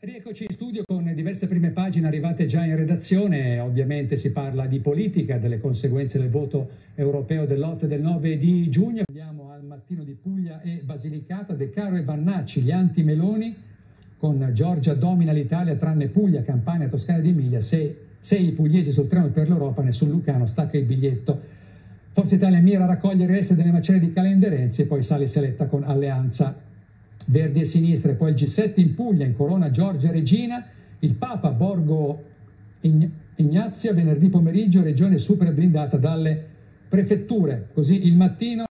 Rieccoci in studio con diverse prime pagine arrivate già in redazione, ovviamente si parla di politica, delle conseguenze del voto europeo dell'8 e del 9 di giugno. Andiamo al mattino di Puglia e Basilicata, De Caro e Vannacci, gli anti-Meloni, con Giorgia domina l'Italia tranne Puglia, Campania, Toscana ed Emilia, se, se i pugliesi sul treno per l'Europa, nessun lucano stacca il biglietto. Forza Italia mira a raccogliere il resto delle macerie di Calenderenzi e poi sale seletta con Alleanza Verdi e Sinistra, e poi il G7 in Puglia, in Corona Giorgia Regina, il Papa Borgo Ignazia, venerdì pomeriggio, regione super blindata dalle prefetture. Così il mattino.